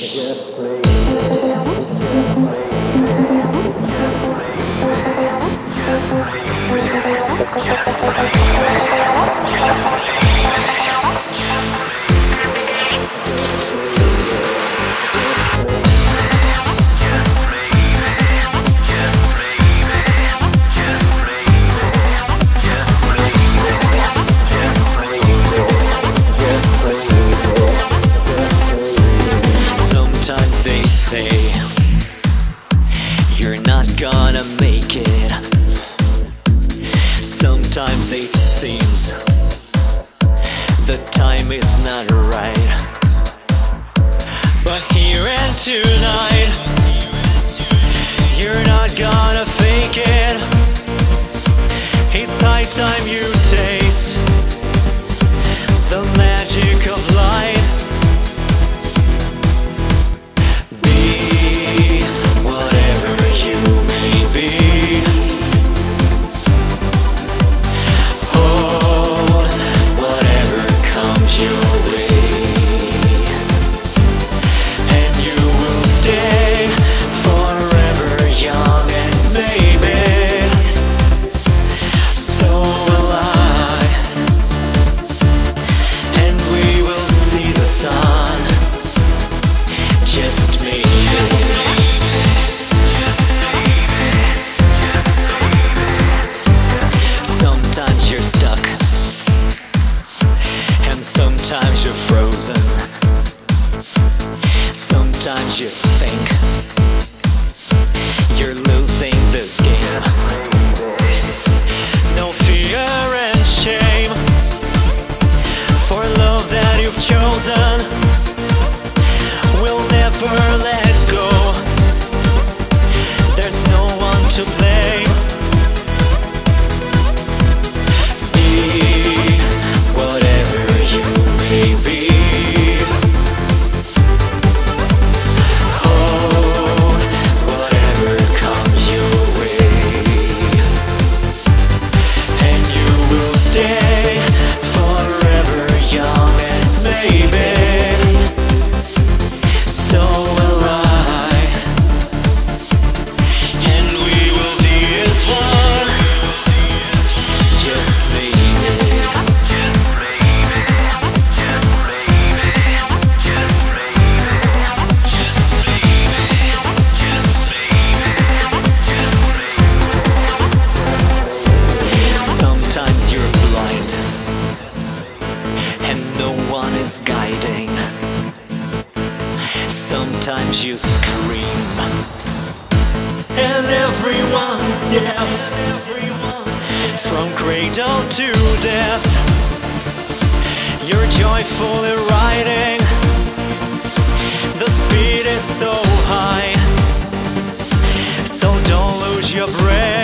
Sometimes Sometimes it seems the time is not right. But here and tonight, you're not gonna fake it. It's high time you taste sometimes you're frozen. Sometimes you think Sometimes you scream. And everyone's deaf. From cradle to death. You're joyfully riding. The speed is so high. So don't lose your breath